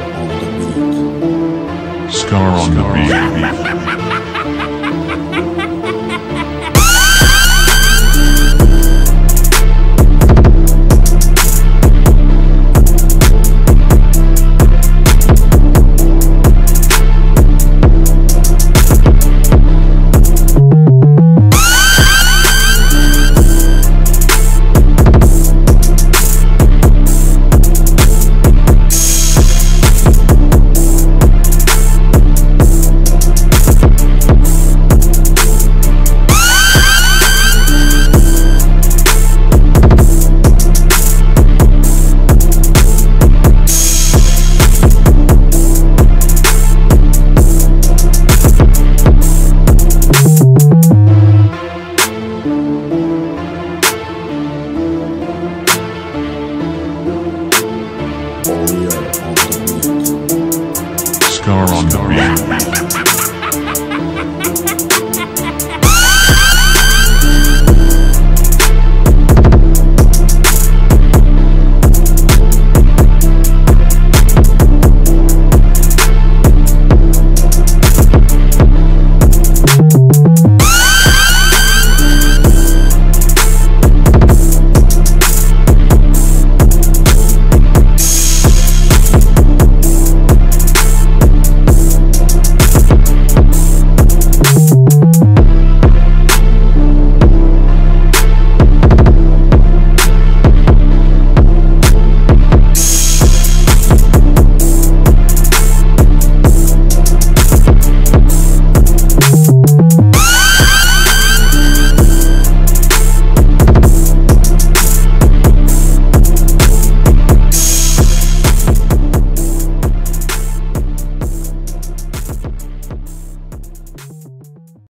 on the beat. Scar on the beat.